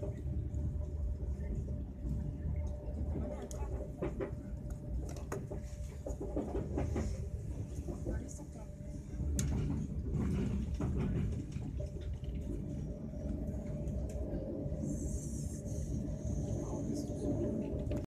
Gracias.